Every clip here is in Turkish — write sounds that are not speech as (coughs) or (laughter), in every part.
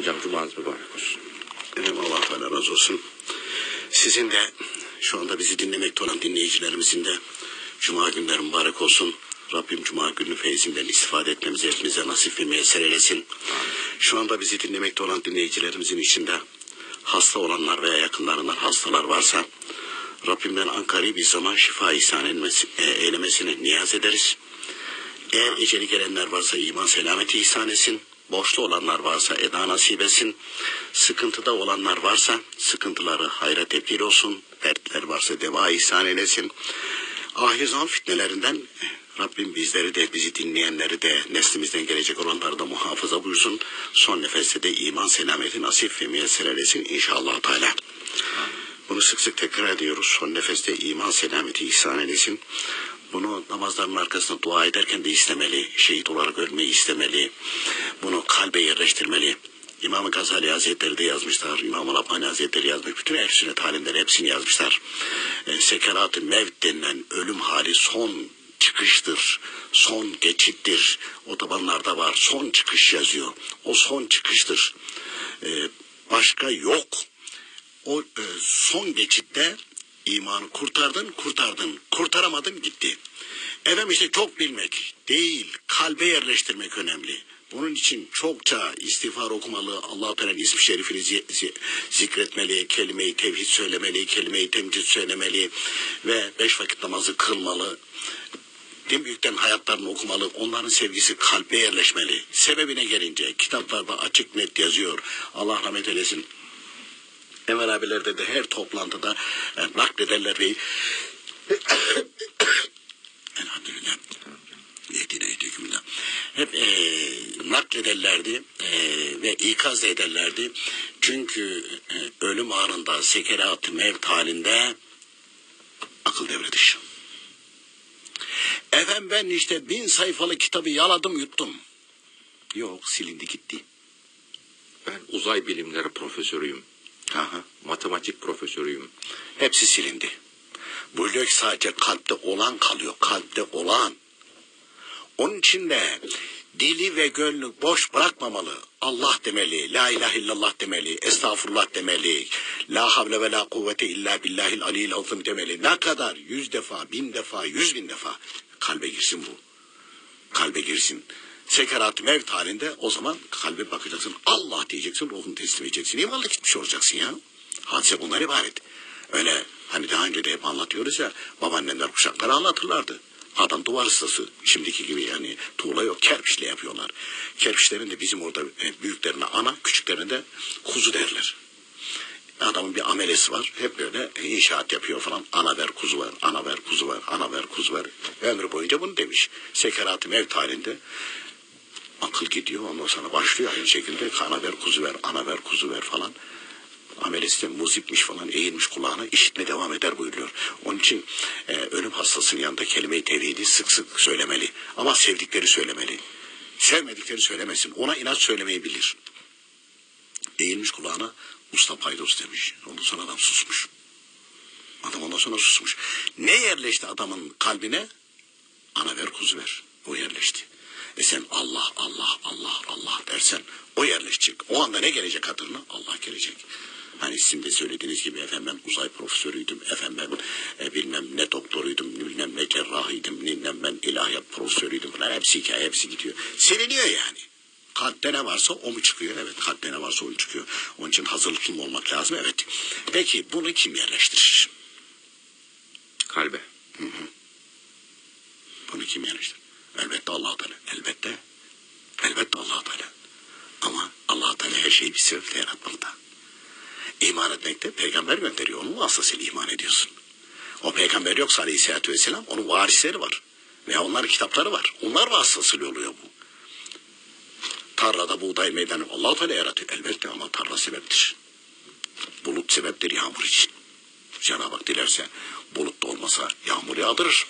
Hocam cumanız mübarek olsun. Benim Allah Teala razı olsun. Sizin de şu anda bizi dinlemekte olan dinleyicilerimizin de Cuma günleri mübarek olsun. Rabbim Cuma günü feyzinden istifade etmemizi hepimize nasip ve müyesser eylesin. Şu anda bizi dinlemekte olan dinleyicilerimizin içinde hasta olanlar veya yakınlarından hastalar varsa Rabbimden Ankara'yı bir zaman şifa ihsan etmesi- e, eylemesini niyaz ederiz. Eğer eceli gelenler varsa iman selameti ihsan etsin. Boşlu olanlar varsa eda nasip etsin. Sıkıntıda olanlar varsa sıkıntıları hayra tebdil olsun. Dertler varsa deva ihsan eylesin. Ahir zaman fitnelerinden Rabbim bizleri de bizi dinleyenleri de neslimizden gelecek olanları da muhafaza buyursun. Son nefeste de iman selameti nasip ve müyesser eylesin inşallah Teala. Bunu sık sık tekrar ediyoruz. Son nefeste iman selameti ihsan eylesin. Bunu namazların arkasında dua ederken de istemeli. Şehit olarak ölmeyi istemeli. Bunu kalbe yerleştirmeli. İmam Gazali Hazretleri de yazmışlar. İmam Rabbani Hazretleri yazmış. Bütün ehl sünnet alimleri hepsini yazmışlar. E, Sekerat-ı mevt denilen ölüm hali son çıkıştır. Son geçittir. Otobanlarda var. Son çıkış yazıyor. O son çıkıştır. E, başka yok. O e, son geçitte imanı kurtardın, kurtardın. Kurtaramadın gitti. Efendim işte çok bilmek değil, kalbe yerleştirmek önemli. Bunun için çokça istiğfar okumalı, Allah-u Teala'nın ismi şerifini zi- zi- zikretmeli, kelime-i tevhid söylemeli, kelime-i temcid söylemeli ve beş vakit namazı kılmalı. Din büyüklerin hayatlarını okumalı, onların sevgisi kalbe yerleşmeli. Sebebine gelince kitaplarda açık net yazıyor. Allah rahmet eylesin. Emel abilerde de her toplantıda e, naklederler ve (coughs) elhamdülillah hep e, naklederlerdi e, ve ikaz ederlerdi. Çünkü e, ölüm anında sekerat-ı mevt halinde akıl devre dışı. Efendim ben işte bin sayfalı kitabı yaladım yuttum. Yok silindi gitti. Ben uzay bilimleri profesörüyüm. Aha. Matematik profesörüyüm. Hepsi silindi. Ki sadece kalpte olan kalıyor. Kalpte olan. Onun için de dili ve gönlü boş bırakmamalı. Allah demeli, la ilahe illallah demeli, estağfurullah demeli, la havle ve la kuvvete illa billahil aliyil azim demeli. Ne kadar? Yüz defa, bin defa, yüz bin defa. Kalbe girsin bu. Kalbe girsin. Sekerat mevt halinde o zaman kalbe bakacaksın. Allah diyeceksin, ruhunu teslim edeceksin. İmanla gitmiş olacaksın ya. Hadise bunlar ibaret. Öyle hani daha önce de hep anlatıyoruz ya babaannemler kuşakları anlatırlardı. Adam duvar ıslası şimdiki gibi yani tuğla yok kerpiçle yapıyorlar. Kerpiçlerin de bizim orada e, büyüklerine ana küçüklerine de kuzu derler. Adamın bir amelesi var. Hep böyle inşaat yapıyor falan. Ana ver kuzu var, ana ver kuzu var, ana ver kuzu var. Ömrü boyunca bunu demiş. Sekerat-ı mevt halinde akıl gidiyor ondan sonra başlıyor aynı şekilde ana ver kuzu ver, ana ver kuzu ver falan. Amelesi de muzipmiş falan eğilmiş kulağına işitme devam eder buyuruyor. Onun için e, ölüm hastasının yanında kelime-i tevhidi sık sık söylemeli. Ama sevdikleri söylemeli. Sevmedikleri söylemesin. Ona inat söylemeyi bilir. Eğilmiş kulağına usta paydos demiş. Ondan sonra adam susmuş. Adam ondan sonra susmuş. Ne yerleşti adamın kalbine? Ana ver kuzu ver. O yerleşti. E sen Allah Allah Allah Allah dersen o yerleşecek. O anda ne gelecek hatırına? Allah gelecek. Hani sizin de söylediğiniz gibi efendim ben uzay profesörüydüm. Efendim ben e, bilmem ne doktoruydum. Bilmem ne cerrahıydım. Bilmem ben ilahiyat profesörüydüm. Bunlar hepsi hikaye hepsi gidiyor. Siliniyor yani. Kalpte ne varsa o mu çıkıyor? Evet kalpte ne varsa o çıkıyor. Onun için hazırlıklı mı olmak lazım? Evet. Peki bunu kim yerleştirir? Kalbe. Bunu kim yerleştirir? Elbette allah Teala. Elbette. Elbette allah Teala. Ama allah Teala her şeyi bir sebeple yaratmalı da. İman etmekte peygamber gönderiyor. Onun vasıtasıyla iman ediyorsun. O peygamber yoksa aleyhissalatü vesselam onun varisleri var. Veya onların kitapları var. Onlar vasıtasıyla oluyor bu. Tarlada buğday meydanı allah Teala yaratıyor. Elbette ama tarla sebeptir. Bulut sebeptir yağmur için. Cenab-ı Hak dilerse bulut da olmasa yağmur yağdırır.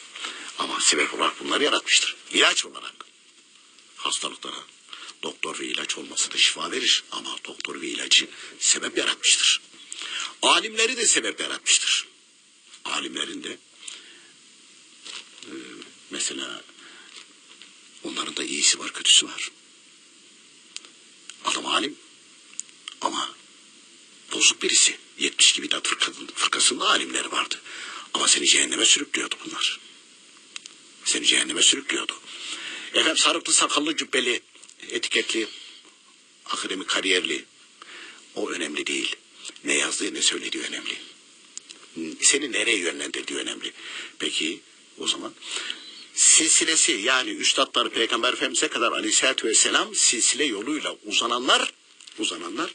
Ama sebep olarak bunları yaratmıştır. İlaç olarak. Hastalıklara doktor ve ilaç olması da şifa verir. Ama doktor ve ilacı sebep yaratmıştır. Alimleri de sebep yaratmıştır. Alimlerin de e, mesela onların da iyisi var kötüsü var. Adam alim bozuk birisi. 72 bidat fırka, fırkasında alimleri vardı. Ama seni cehenneme sürüklüyordu bunlar. Seni cehenneme sürüklüyordu. Efendim sarıklı sakallı cübbeli etiketli akademik kariyerli o önemli değil. Ne yazdığı ne söylediği önemli. Seni nereye yönlendirdiği önemli. Peki o zaman silsilesi yani üstadlar Peygamber Efendimiz'e kadar aleyhissalatü vesselam silsile yoluyla uzananlar uzananlar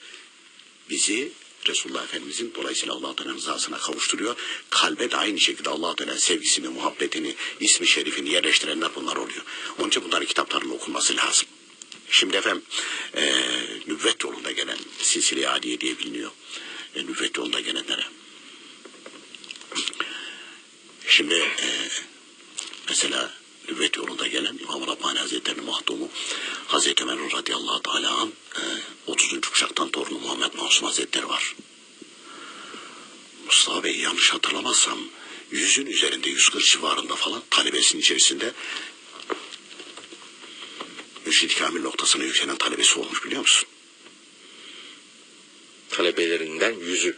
bizi Resulullah Efendimizin dolayısıyla Allah Teala'nın rızasına kavuşturuyor. Kalbe de aynı şekilde Allah Teala'nın sevgisini, muhabbetini, ismi şerifini yerleştirenler bunlar oluyor. Onun için bunların kitaplarının okunması lazım. Şimdi efendim e, nüvvet yolunda gelen silsile adiye diye biliniyor. E, nüvvet yolunda gelenlere. Şimdi e, mesela nüvvet yolunda gelen İmam Rabbani Hazretleri'nin mahdumu Hazreti Ömer radıyallahu teala e, 30. kuşaktan torunu Muhammed Masum Hazretleri var. Mustafa Bey yanlış hatırlamazsam yüzün üzerinde 140 civarında falan talebesinin içerisinde Mürşid Kamil noktasına yükselen talebesi olmuş biliyor musun? Talebelerinden yüzü.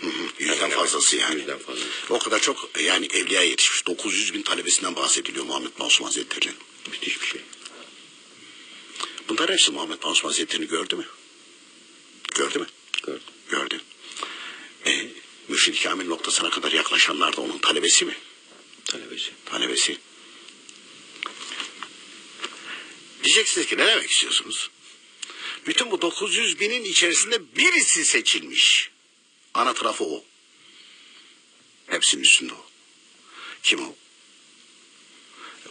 Hı hı, Yüzden fazlası yani. Yüzden fazla. O kadar çok yani evliya yetişmiş. 900 bin talebesinden bahsediliyor Muhammed Masum Hazretleri'nin. Müthiş bir şey. Bunlar hepsi Muhammed Masum Hazretleri'ni gördü mü? Gördü mü? Gördüm. Gördü. E, Mürşid Kamil noktasına kadar yaklaşanlar da onun talebesi mi? Talebesi. Talebesi. Diyeceksiniz ki ne demek istiyorsunuz? Bütün bu 900 binin içerisinde birisi seçilmiş. Ana tarafı o. Hepsinin üstünde o. Kim o?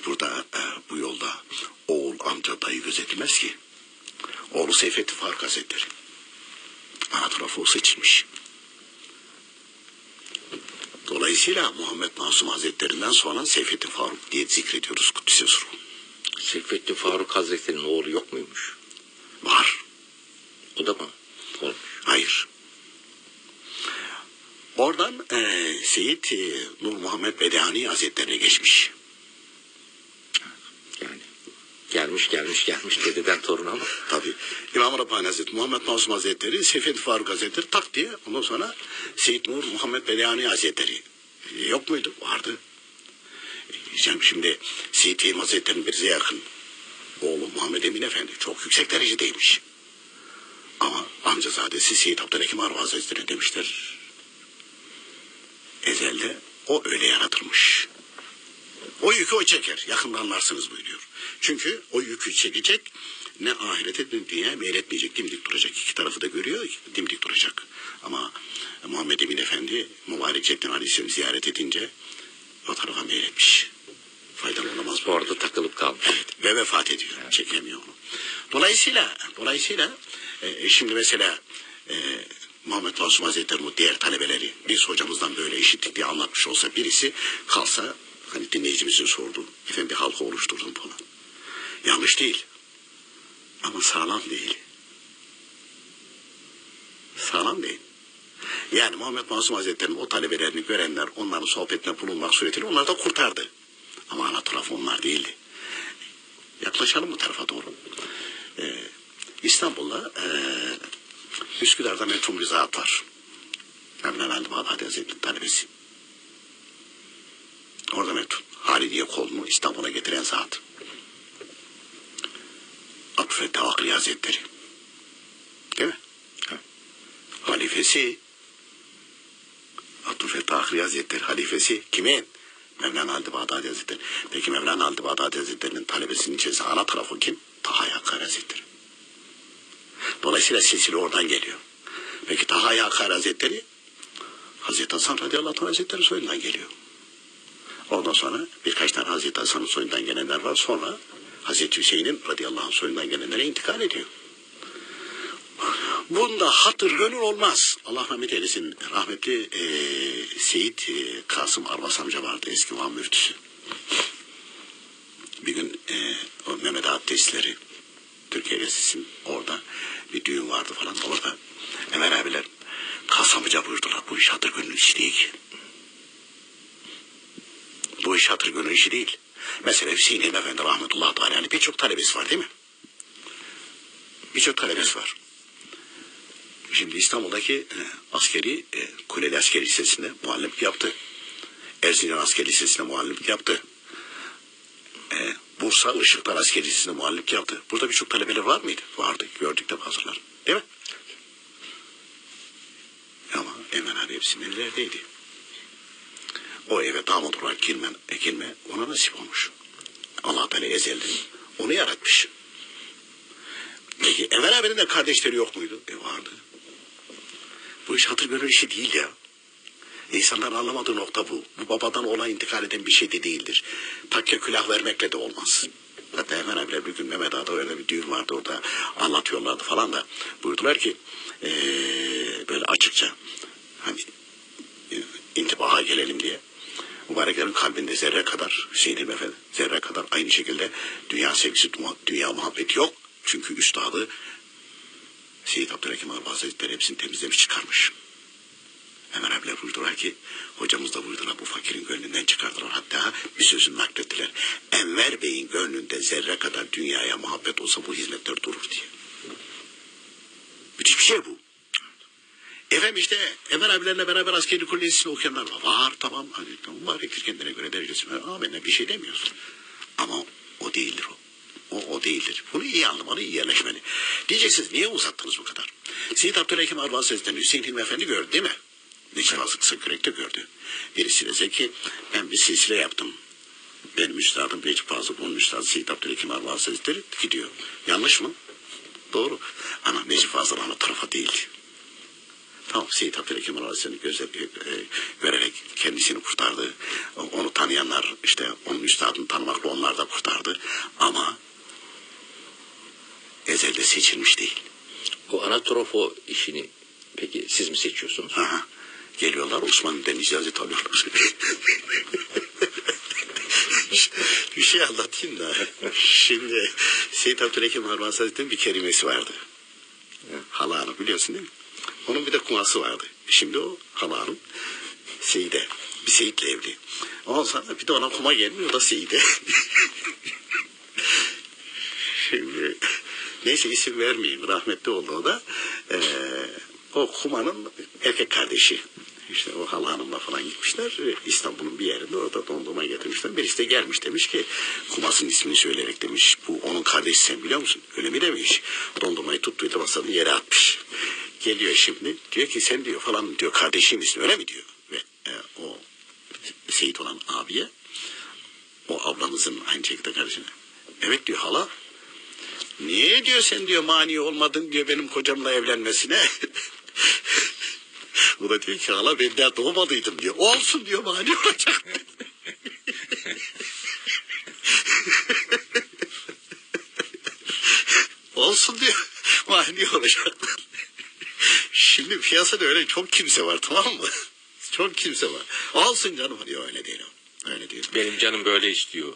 Burada e, bu yolda oğul, amca, dayı gözetilmez ki. Oğlu Seyfettin Faruk Hazretleri. Ana tarafı o seçilmiş. Dolayısıyla Muhammed Masum Hazretlerinden sonra Seyfettin Faruk diye zikrediyoruz Kudüs'e Suru. Seyfettin Faruk Hazretleri'nin oğlu yok muymuş? Var. O da mı? Olmuş. Hayır. Oradan e, Seyit e, Nur Muhammed Bedani Hazretlerine geçmiş. Yani gelmiş gelmiş gelmiş dededen toruna ama Tabi. İmam Rabbani Hazretleri, Muhammed Masum Hazretleri, Seyfettin Faruk Hazretleri tak diye ondan sonra Seyit Nur Muhammed Bedani Hazretleri. Yok muydu? Vardı. Canım şimdi Seyit Fehim Hazretleri'nin bize yakın oğlu Muhammed Emin Efendi çok yüksek derecedeymiş. Ama amcazadesi Seyit Abdülhakim Arva Hazretleri demişler. Ezelde o öyle yaratılmış. O yükü o çeker. Yakında anlarsınız buyuruyor. Çünkü o yükü çekecek ne ahirete ne dünyaya meyletmeyecek. Dimdik duracak. İki tarafı da görüyor. Dimdik duracak. Ama Muhammed Emin Efendi mübarek Ceddin Aleyhisselam'ı ziyaret edince o tarafa meyletmiş. Bu. orada takılıp kalmış. Evet, ve vefat ediyor. Çekemiyor onu. Dolayısıyla dolayısıyla e, şimdi mesela e, Muhammed Masum Hazretleri bu diğer talebeleri biz hocamızdan böyle işittik diye anlatmış olsa birisi kalsa hani dinleyicimizin sorduğu efendim bir halka oluşturdum falan. Yanlış değil. Ama sağlam değil. Sağlam değil. Yani Muhammed Masum Hazretleri'nin o talebelerini görenler onların sohbetine bulunmak suretiyle onları da kurtardı. Ama ana tarafı onlar değildi. Yaklaşalım bu tarafa doğru. Ee, İstanbul'da e, Üsküdar'da Metum Rızaat var. Mevlana Ali Bağdadi Hazretleri talebesi. Orada Metum. Halidiye kolunu İstanbul'a getiren zat. Abdülfettah Akli Hazretleri. Değil mi? Halifesi Abdülfettah Akli Hazretleri halifesi kimin? Mevlana Halid Bağdadi Hazretleri. Peki Mevlana Halid Bağdadi Hazretleri'nin talebesinin içerisinde ana tarafı kim? Taha Yakkar Hazretleri. Dolayısıyla silsile oradan geliyor. Peki Taha Yakkar Hazretleri Hazreti Hasan radıyallahu anh Hazretleri soyundan geliyor. Ondan sonra birkaç tane Hazreti Hasan'ın soyundan gelenler var. Sonra Hazreti Hüseyin'in radıyallahu anh soyundan gelenlere intikal ediyor. Bunda hatır gönül olmaz. Allah rahmet eylesin. Rahmetli e, Seyit e, Kasım Arvas amca vardı eski Van müftüsü. Bir gün e, o Mehmet Ağat testleri Türkiye Gazetesi'nin orada bir düğün vardı falan. Orada Ömer abiler Kasım amca buyurdular. Bu iş hatır gönül işi değil. Bu iş hatır gönül işi değil. Mesela Hüseyin Hilmi Efendi rahmetullahi teala hani birçok talebesi var değil mi? Birçok talebesi var. Şimdi İstanbul'daki e, askeri e, Kuleli Askeri Lisesi'nde muallimlik yaptı. Erzincan Askeri Lisesi'nde muallimlik yaptı. E, Bursa Işıklar Askeri Lisesi'nde muallimlik yaptı. Burada birçok talebeler var mıydı? Vardı. Gördük de bazıları. Değil mi? Ama Emen abi hepsinin ellerdeydi. O eve damat olarak girme, girme ona nasip olmuş. Allah Teala ezelden onu yaratmış. Peki Emel abinin de kardeşleri yok muydu? E vardı. Bu iş hatır gönül işi değil ya. İnsanların anlamadığı nokta bu. Bu babadan oğlan intikal eden bir şey de değildir. Takke külah vermekle de olmaz. Hatta Emel abiler bir gün Mehmet Ağa'da öyle bir düğün vardı orada anlatıyorlardı falan da. Buyurdular ki eee, böyle açıkça hani e, intibaha gelelim diye. Mübareklerin kalbinde zerre kadar Hüseyin Efendi zerre kadar aynı şekilde dünya sevgisi, dünya muhabbeti yok. Çünkü üstadı Seyyid Abdülhakim Arba Hazretleri hepsini temizlemiş çıkarmış. Hemen abiler buyurdular ki hocamız da buyurdular bu fakirin gönlünden çıkardılar. Hatta bir sözünü naklettiler. Enver Bey'in gönlünde zerre kadar dünyaya muhabbet olsa bu hizmetler durur diye. Müthiş bir şey bu. Efendim işte Emel abilerle beraber askeri kolejisini okuyanlar var. Var tamam. Hani, tamam mübarektir kendine göre derecesi. Amenna bir şey demiyorsun. Ama o değildir o. O, o değildir. Bunu iyi anlamalı, iyi yerleşmeli. Diyeceksiniz niye uzattınız bu kadar? Seyyid Abdülhakim Arba Hazretleri'ni Hüseyin Hilmi Efendi gördü değil mi? Necip Fazıl Kısakürek de gördü. Birisi de Zeki, ben bir silsile yaptım. Benim üstadım Necip Fazıl, bunun üstadı Seyyid Abdülhakim Arba Hazretleri gidiyor. Yanlış mı? Doğru. Ama Necip Fazıl ana tarafa değil. Tamam Seyyid Abdülhakim Hazretleri'ni göze, e, vererek kendisini kurtardı. Onu tanıyanlar işte onun üstadını tanımakla onlar da kurtardı. Ama ezelde seçilmiş değil. O anatrofo işini peki siz mi seçiyorsunuz? Aha. Geliyorlar Osmanlı'dan icazet alıyorlar. (laughs) bir şey anlatayım da. Şimdi Seyyid Abdülhakim Harman Hazretleri'nin bir kerimesi vardı. Hala Hanım biliyorsun değil mi? Onun bir de kuması vardı. Şimdi o hala hanım Seyide. Bir Seyit'le evli. Ondan sonra bir de ona kuma gelmiyor da Seyide. (laughs) Şimdi neyse isim vermeyeyim. Rahmetli oldu o da. Ee, o kumanın erkek kardeşi. İşte o hala hanımla falan gitmişler. İstanbul'un bir yerinde orada dondurma getirmişler. Birisi de gelmiş demiş ki kumasın ismini söyleyerek demiş. Bu onun kardeşi sen biliyor musun? Öyle mi demiş. Dondurmayı tuttuydu masanın yere atmış. Geliyor şimdi. Diyor ki sen diyor falan diyor kardeşim misin öyle mi diyor. Ve e, o Seyit olan abiye o ablamızın aynı şekilde kardeşine. Evet diyor hala. Niye diyor sen diyor mani olmadın diyor benim kocamla evlenmesine. (laughs) o da diyor ki hala ben daha doğmadıydım diyor. Olsun diyor mani olacak. (laughs) Olsun diyor. Mani olacak. Şimdi piyasada öyle çok kimse var tamam mı? (laughs) Çok kimse var. Olsun canım diyor öyle değil o. Öyle değil. Benim canım böyle istiyor.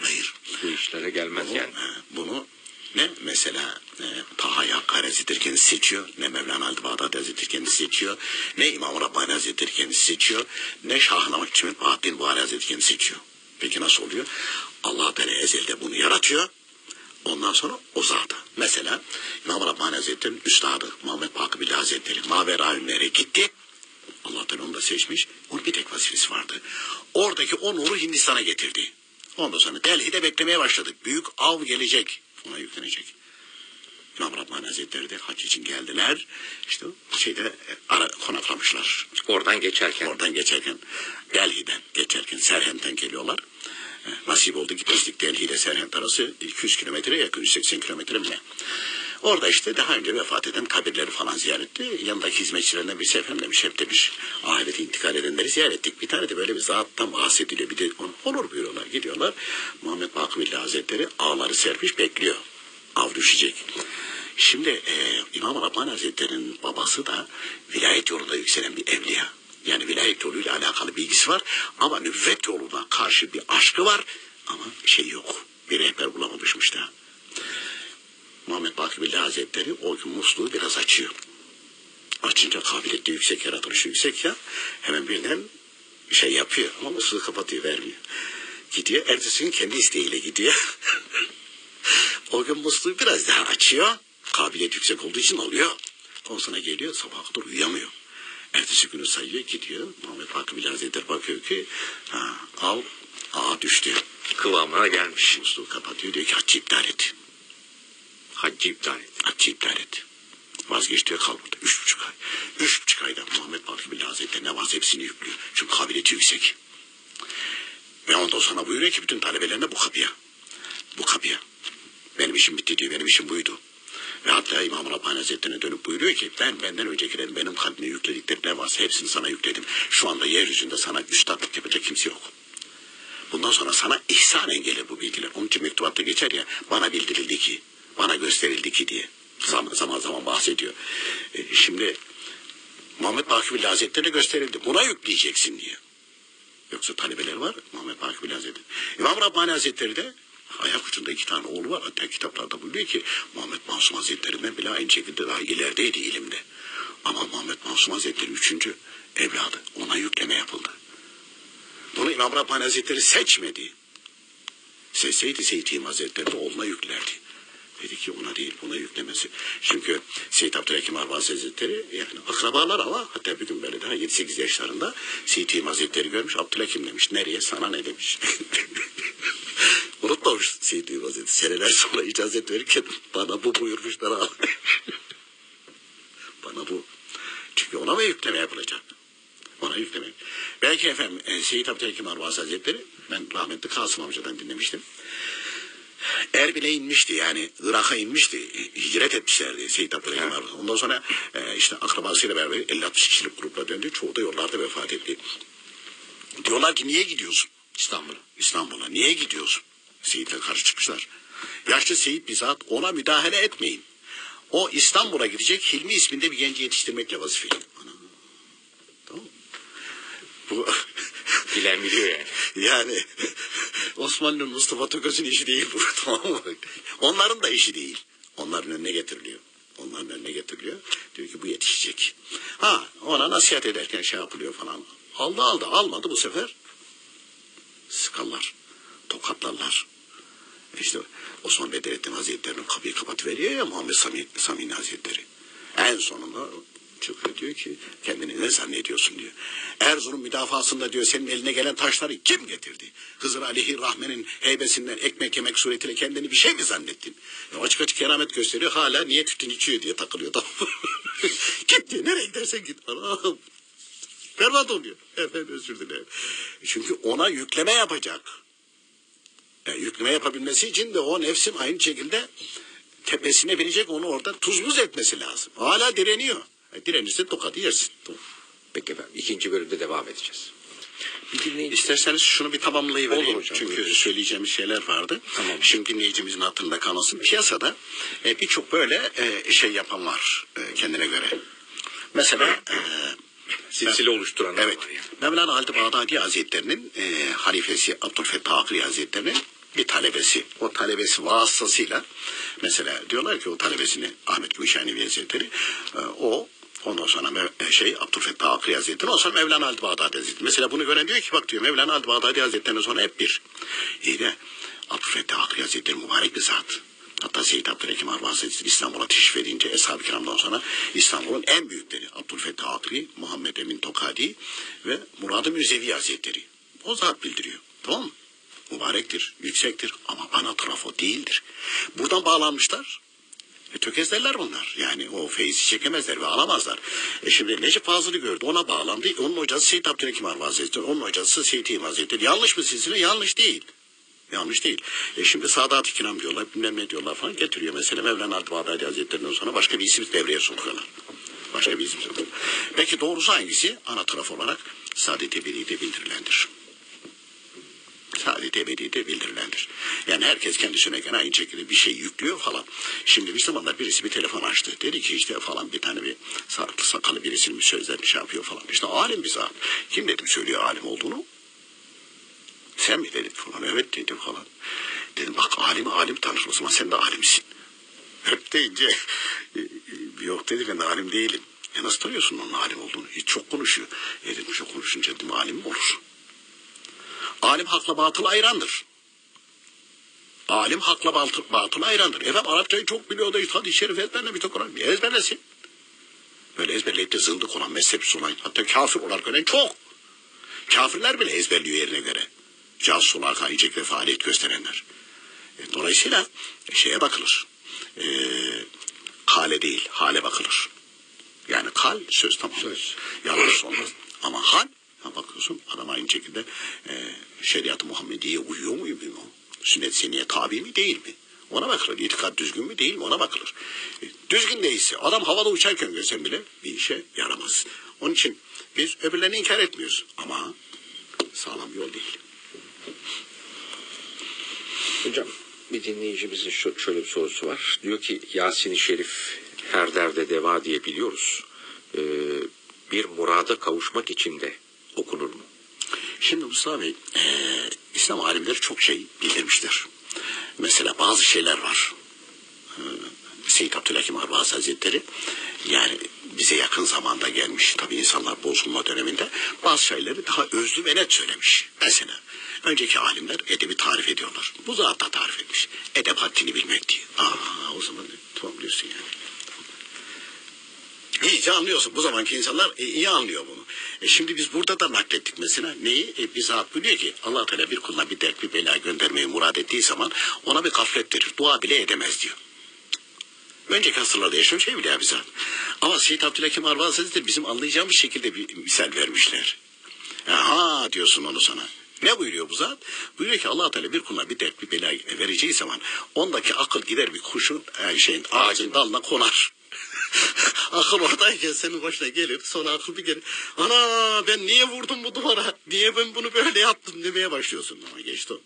Hayır. Bu işlere gelmez Bunu, yani. bunu ne mesela e, Taha Hakkari Hazretleri kendisi seçiyor. Ne Mevlana Ali Bağdadi Hazretleri kendisi seçiyor. Ne İmam Rabbani Hazretleri kendisi seçiyor. Ne Şah-ı Hikmet Bahattin Buhari Hazretleri kendisi seçiyor. Peki nasıl oluyor? allah Teala ezelde bunu yaratıyor. Ondan sonra o zata. Mesela İmam Rabbani Hazretleri'nin üstadı Muhammed Bakıbilli Hazretleri Mavera Ünlere gitti. Allah Teala onu da seçmiş. Onun bir tek vazifesi vardı. Oradaki o nuru Hindistan'a getirdi. Ondan sonra Delhi'de beklemeye başladık. Büyük av gelecek. Ona yüklenecek. İmam Rabbani Hazretleri de hac için geldiler. İşte şeyde e, ara, konaklamışlar. Oradan geçerken. Oradan geçerken Delhi'den geçerken Serhent'ten geliyorlar. Nasip oldu gitmiştik Delhi ile Serhent arası 200 kilometre yakın 180 kilometre mi ne? Orada işte daha önce vefat eden kabirleri falan ziyaret etti. Yanındaki hizmetçilerinden birisi efendim demiş hep demiş ahirete intikal edenleri ziyaret ettik. Bir tane de böyle bir zattan bahsediliyor. Bir de onu, olur buyuruyorlar gidiyorlar. Muhammed Bakıbilli Hazretleri ağları serpiş bekliyor. Av düşecek. Şimdi e, İmam Rabbani Hazretleri'nin babası da vilayet yolunda yükselen bir evliya. Yani vilayet yoluyla alakalı bilgisi var. Ama nübüvvet yoluna karşı bir aşkı var. Ama şey yok. Bir rehber bulamamışmış da. Muhammed Bakıbilli Hazretleri o gün musluğu biraz açıyor. Açınca kabiliyeti yüksek, yaratılışı yüksek ya. Hemen birden şey yapıyor ama musluğu kapatıyor, vermiyor. Gidiyor, ertesi gün kendi isteğiyle gidiyor. (laughs) o gün musluğu biraz daha açıyor. Kabiliyet yüksek olduğu için oluyor. O sana geliyor sabah kadar uyuyamıyor. Ertesi günü sayıyor gidiyor. Muhammed Hakkı Bilal Hazretleri bakıyor ki ha, al ağa düştü. Kıvamına gelmiş. Musluğu kapatıyor diyor ki haccı iptal et. Haccı iptal et. Haccı iptal et. Vazgeç diyor kal burada. Üç buçuk ay. Üç buçuk ayda Muhammed Hakkı Bilal Hazretleri ne varsa hepsini yüklüyor. Çünkü kabiliyeti yüksek. Ve ondan sonra buyuruyor ki bütün talebelerine bu kapıya. Bu kapıya. Benim işim bitti diyor. Benim işim buydu. Ve hatta İmam Rabbani Hazretleri'ne dönüp buyuruyor ki ben benden öncekilerin benim kalbime yükledikleri ne varsa hepsini sana yükledim. Şu anda yeryüzünde sana üstadlık yapacak kimse yok. Bundan sonra sana ihsanen gelir bu bilgiler. Onun için mektubatta geçer ya bana bildirildi ki, bana gösterildi ki diye. Zaman zaman, zaman bahsediyor. E, şimdi Muhammed Bakü Hazretleri gösterildi. Buna yükleyeceksin diye. Yoksa talebeler var Muhammed Bakü Hazretleri. İmam Rabbani Hazretleri de ayak ucunda iki tane oğlu var. Hatta kitaplarda buyuruyor ki Muhammed Masum Hazretleri'nden bile aynı şekilde daha ilerideydi ilimde. Ama Muhammed Masum Hazretleri üçüncü evladı. Ona yükleme yapıldı. Bunu İmam Rabbani Hazretleri seçmedi. Seçseydi Seyyid İmam Hazretleri de oğluna yüklerdi. Dedi ki ona değil buna yüklemesi. Çünkü Seyyid Abdülhakim Arvaz Hazretleri yani akrabalar ama hatta bir gün böyle daha 7-8 yaşlarında Seyyid İmam Hazretleri görmüş. Abdülhakim demiş nereye sana ne demiş. (laughs) Unutmamış İmam Hazretleri. Seneler sonra icazet verirken bana bu buyurmuşlar abi. (laughs) bana bu. Çünkü ona mı yükleme yapılacak? Ona yükleme. Belki efendim e, Seyyid Abdülhakim Arvaz Hazretleri ben rahmetli Kasım amcadan dinlemiştim. Erbil'e inmişti yani Irak'a inmişti. Hicret etmişlerdi Seyyid Abdülhakim Arvaz. Ondan sonra e, işte akrabasıyla beraber 50-60 kişilik grupla döndü. Çoğu da yollarda vefat etti. Diyorlar ki niye gidiyorsun? İstanbul'a. İstanbul'a. Niye gidiyorsun? Seyit'le karşı çıkmışlar. Yaşlı Seyit bizzat ona müdahale etmeyin. O İstanbul'a gidecek Hilmi isminde bir genci yetiştirmekle vazifeli. Tamam? Bu (laughs) Bilen biliyor yani. yani (laughs) Osmanlı'nın Mustafa Tököz'ün işi değil bu. (laughs) Tamam mı? Onların da işi değil. Onların önüne getiriliyor. Onların önüne getiriliyor. Diyor ki bu yetişecek. Ha ona nasihat ederken şey yapılıyor falan. Aldı aldı almadı bu sefer. Sıkarlar. Tokatlarlar. İşte Osman Bedrettin Hazretleri'nin kapıyı kapatıveriyor ya Muhammed Sami, Samini Hazretleri. En sonunda çıkıyor diyor ki kendini ne zannediyorsun diyor. Erzurum müdafasında diyor senin eline gelen taşları kim getirdi? Hızır Aleyhi Rahmen'in heybesinden ekmek yemek suretiyle kendini bir şey mi zannettin? Ya açık açık keramet gösteriyor hala niye tütün içiyor diye takılıyor. (laughs) Tamam. git diyor nereye gidersen git. Anam. Berbat oluyor. Efendim özür dilerim. Çünkü ona yükleme yapacak. Yani yükleme yapabilmesi için de o nefsin aynı şekilde tepesine binecek onu orada tuz buz etmesi lazım. Hala direniyor. E, direnirse tokadı yersin. Peki efendim ikinci bölümde devam edeceğiz. Bir. İsterseniz şunu bir tamamlayıvereyim. Olur hocam, Çünkü buyurun. söyleyeceğimiz şeyler vardı. Tamam. Şimdi dinleyicimizin hatırında kalmasın. Piyasada e, birçok böyle e, şey yapan var e, kendine göre. Mesela e, Silsile oluşturanlar Evet. var yani. Mevlana Halid Bağdadi Hazretleri'nin e, halifesi Abdülfettah Akri Hazretleri'nin bir talebesi. O talebesi vasıtasıyla mesela diyorlar ki o talebesini Ahmet Gümüşhanevi Hazretleri e, o ondan sonra Mev- şey Abdülfettah Akri Hazretleri ondan sonra Mevlana Halid Bağdadi Hazretleri. Mesela bunu gören diyor ki bak diyor Mevlana Halid Bağdadi Hazretleri'nden sonra hep bir. İyi de Abdülfettah Akri Hazretleri mübarek bir zat. Hatta Seyyid Abdülhakim Arvaz Hazretleri İstanbul'a teşrif edince Eshab-ı Kiram'dan sonra İstanbul'un en büyükleri Abdülfettah Akri, Muhammed Emin Tokadi ve Murad-ı Müzevi Hazretleri. O zat bildiriyor. Tamam mı? Mübarektir, yüksektir ama bana trafo değildir. Buradan bağlanmışlar. E, tökezlerler bunlar. Yani o feyzi çekemezler ve alamazlar. E şimdi Necip Fazıl'ı gördü ona bağlandı. Onun hocası Seyyid Abdülhakim Hazretleri. Onun hocası Seyyid İmam Hazretleri. Yanlış mı silsile? Yanlış değil. Yanlış değil. E şimdi Sadat-ı diyorlar, bilmem ne diyorlar falan getiriyor. Mesela Mevlana Halid Bağdadi Hazretleri'nden sonra başka bir isim devreye sokuyorlar. Başka bir isim sokuyorlar. Peki doğrusu hangisi? Ana taraf olarak Saadet Ebedi'de bildirilendir. Saadet Ebedi'de bildirilendir. Yani herkes kendisine göre aynı şekilde bir şey yüklüyor falan. Şimdi bir zamanlar birisi bir telefon açtı. Dedi ki işte falan bir tane bir sarıklı sakalı birisinin bir sözlerini şey yapıyor falan. İşte alim bir zat. Kim dedim söylüyor alim olduğunu? Sen mi dedim falan. Evet dedim falan. Dedim bak alimi alim tanır o zaman sen de alimsin. Hep deyince e, e, yok dedi ben de alim değilim. E nasıl tanıyorsun onun alim olduğunu? Hiç çok konuşuyor. E dedim çok konuşunca dedim alim mi olur? Alim hakla batıl ayrandır. Alim hakla batıl, batıl ayrandır. Efendim Arapçayı çok biliyor da hadis-i şerif ezberlemiş de Kur'an ezberlesin. özellikle zındık olan, mezhepsiz olan, hatta kafir olarak ölen çok. Kafirler bile ezberliyor yerine göre. Casus olarak aynı şekilde faaliyet gösterenler. E, dolayısıyla şeye bakılır. E, kale değil, hale bakılır. Yani kal söz tamam. Söz. Yanlış olmaz. Ama hal ha bakıyorsun adam aynı şekilde e, şeriat-ı Muhammediye uyuyor mu mu? Sünnet seniye tabi mi değil mi? Ona bakılır. İtikat düzgün mü değil mi? Ona bakılır. E, düzgün değilse adam havada uçarken görsen bile bir işe yaramaz. Onun için biz öbürlerini inkar etmiyoruz. Ama sağlam yol değil. Hocam bir dinleyicimizin şöyle bir sorusu var. Diyor ki Yasin-i Şerif her derde deva diye biliyoruz. Ee, bir murada kavuşmak için de okunur mu? Şimdi Mustafa Bey, e, İslam alimleri çok şey bildirmiştir. Mesela bazı şeyler var. E, Seyyid Abdülhakim Arbaz Hazretleri yani bize yakın zamanda gelmiş. Tabi insanlar bozulma döneminde bazı şeyleri daha özlü ve net söylemiş. Mesela önceki alimler edebi tarif ediyorlar. Bu zat da tarif etmiş. Edep haddini bilmek diye. Aa, o zaman tamam diyorsun yani. İyice anlıyorsun. Bu zamanki insanlar e, iyi anlıyor bunu. E şimdi biz burada da naklettik mesela. Neyi? E, bizzat biliyor ki allah Teala bir kuluna bir dert bir bela göndermeyi murad ettiği zaman ona bir gaflet verir. Dua bile edemez diyor. Önceki asırlarda yaşayan şey bile bizzat. Ama Seyyid Abdülhakim Arvaz Hazretleri bizim anlayacağımız şekilde bir misal vermişler. Ha diyorsun onu sana. Ne buyuruyor bu zat? Buyuruyor ki allah Teala bir kuluna bir dert bir bela vereceği zaman ondaki akıl gider bir kuşun e, şeyin ağacın dalına konar. Akıl oradayken senin başına gelir sonra akıl bir gelir. Ana ben niye vurdum bu duvara? Niye ben bunu böyle yaptım demeye başlıyorsun. Ama geçti o.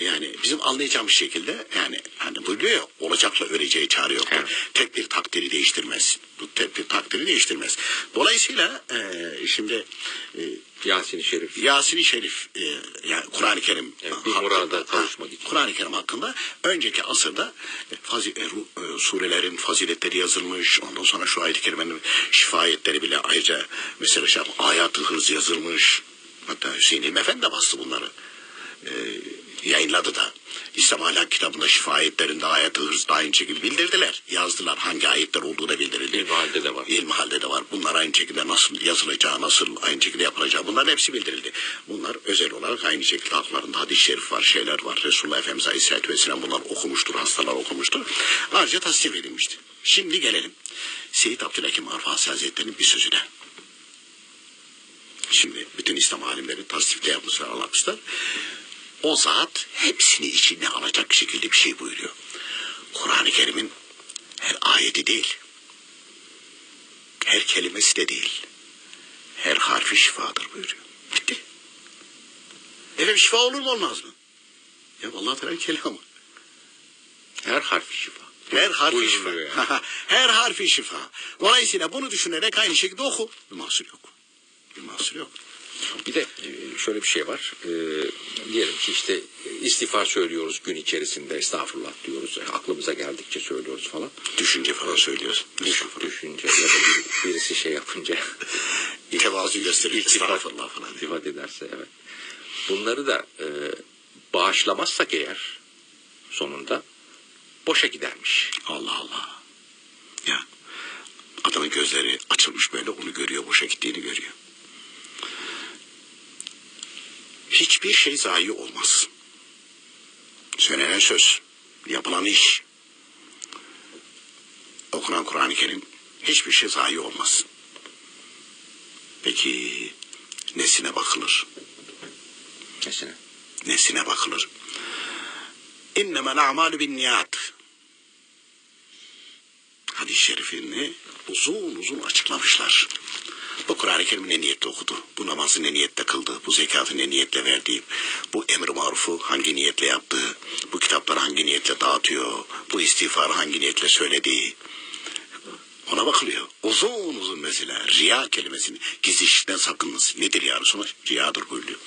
Yani bizim anlayacağımız şekilde yani hani buyuruyor ya olacakla öleceği çare yok. Evet. Tek bir takdiri değiştirmez. Bu tek bir takdiri değiştirmez. Dolayısıyla e, şimdi e, Yasin-i Şerif. Yasin-i Şerif e, yani Kur'an-ı Kerim Evet, hakkında-. Kur'an-ı Kerim hakkında önceki asırda e, fazi, e, e, surelerin faziletleri yazılmış. Ondan sonra şu ayet-i kerimenin şifayetleri bile ayrıca mesela şey, ayat-ı hırz yazılmış. Hatta Hüseyin İlmi Efendi de bastı bunları. E, yayınladı da. İslam Ahlak kitabında şifayetlerinde ayet-i hırz da aynı şekilde bildirdiler. Yazdılar. Hangi ayetler olduğu da bildirildi. İlmi halde de var. İlmi halde de var. Bunlar aynı şekilde nasıl yazılacağı, nasıl aynı şekilde yapılacağı bunların hepsi bildirildi. Bunlar özel olarak aynı şekilde haklarında hadis-i şerif var, şeyler var. Resulullah Efendimiz Aleyhisselatü Vesselam bunlar okumuştur, hastalar okumuştur. Ayrıca tasdif edilmişti. Şimdi gelelim. Seyyid Abdülhakim Arfasi Hazretleri'nin bir sözüne. Şimdi bütün İslam alimleri tasdifte yapmışlar, anlatmışlar. O zat hepsini içine alacak şekilde bir şey buyuruyor. Kur'an-ı Kerim'in her ayeti değil, her kelimesi de değil. Her harfi şifadır buyuruyor. Bitti. Efendim şifa olur mu olmaz mı? Ya Allah Teala kelamı. Her harfi şifa. Her harfi şifa. Yani. Her harfi şifa. Dolayısıyla bunu düşünerek aynı şekilde oku. Bir mahsur yok. Bir mahsur yok. Bir de e, şöyle bir şey var. E, diyelim ki işte istiğfar söylüyoruz gün içerisinde estağfurullah diyoruz. E, Aklımıza geldikçe söylüyoruz falan. Düşünce falan söylüyorsun. Düş, düşünce ya da bir- birisi şey yapınca (laughs) Tevazu gösterir. Estağfurullah falan. iltifat ederse evet. Bunları da e, bağışlamazsak eğer sonunda boşa gidermiş. Allah Allah. Ya adamın gözleri açılmış böyle onu görüyor boşa gittiğini görüyor. Hiçbir şey zayi olmaz. Söylenen söz, yapılan iş, okunan Kur'an-ı Kerim hiçbir şey zayi olmaz. Peki nesine bakılır? Mesela. Nesine bakılır? İnnemel a'malu bin niyat. Hadis-i şerifini uzun uzun açıklamışlar. Bu Kur'an-ı Kerim'i ne niyetle okudu? Bu namazı ne niyetle kıldı? Bu zekatı ne niyetle verdi? Bu emr-i marufu hangi niyetle yaptı? Bu kitapları hangi niyetle dağıtıyor? Bu istiğfarı hangi niyetle söyledi? Ona bakılıyor. Uzun uzun mesela riya kelimesini gizli işten sakınınız. Nedir ya Resulallah? Riyadır buyuruyor.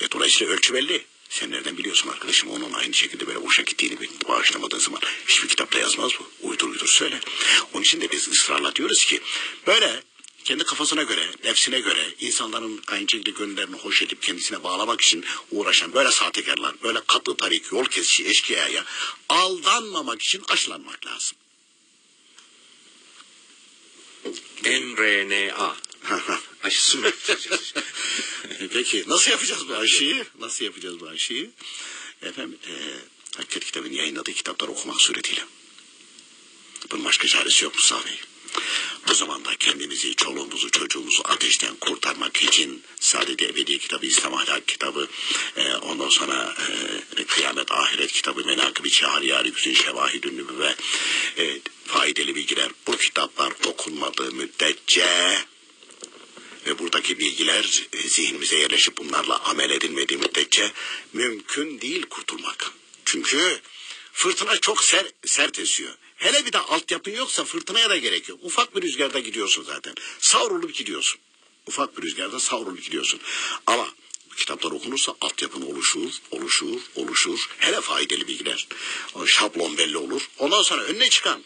E, dolayısıyla ölçü belli. Sen nereden biliyorsun arkadaşım onun aynı şekilde böyle boşa gittiğini bağışlamadığın zaman hiçbir kitapta yazmaz bu. Uydur uydur söyle. Onun için de biz ısrarla diyoruz ki böyle kendi kafasına göre, nefsine göre insanların şekilde gönüllerini hoş edip kendisine bağlamak için uğraşan böyle sahtekarlar, böyle katlı tarik, yol kesici eşkıyaya aldanmamak için aşılanmak lazım. mRNA (laughs) aşısı mı yapacağız? (laughs) Peki nasıl yapacağız bu aşıyı? Nasıl yapacağız bu aşıyı? Efendim e, Hakikat kitabın yayınladığı kitapları okumak suretiyle. Bunun başka çaresi yok Mustafa Bey. Bu zamanda kendimizi, çoluğumuzu, çocuğumuzu ateşten kurtarmak için sadece ebedi kitabı, İslam ahlak kitabı, e, ondan sonra e, kıyamet, ahiret kitabı, menakıb-i şahriyari, hüsn şevahidün ve e, faydalı bilgiler. Bu kitaplar okunmadığı müddetçe ve buradaki bilgiler zihnimize yerleşip bunlarla amel edilmediği müddetçe mümkün değil kurtulmak. Çünkü fırtına çok ser, sert esiyor. Hele bir de altyapın yoksa fırtınaya da gerek yok. Ufak bir rüzgarda gidiyorsun zaten. Savrulup gidiyorsun. Ufak bir rüzgarda savrulup gidiyorsun. Ama kitaplar okunursa altyapın oluşur, oluşur, oluşur. Hele faydalı bilgiler. O şablon belli olur. Ondan sonra önüne çıkan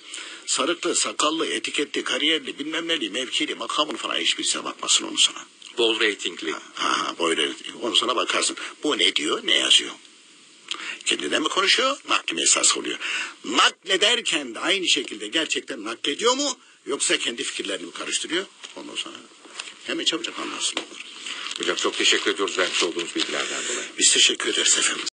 sarıklı, sakallı, etiketli, kariyerli, bilmem neli, mevkili, makamın falan hiçbirisine bakmasın onu sana. Bol reytingli. Ha, böyle onu sana bakarsın. Bu ne diyor, ne yazıyor? Kendine mi konuşuyor, mi esas oluyor? Naklederken de aynı şekilde gerçekten naklediyor mu? Yoksa kendi fikirlerini mi karıştırıyor? Ondan sonra hemen çabucak anlarsın. Hocam çok teşekkür ediyoruz vermiş olduğunuz bilgilerden dolayı. Biz teşekkür ederiz efendim.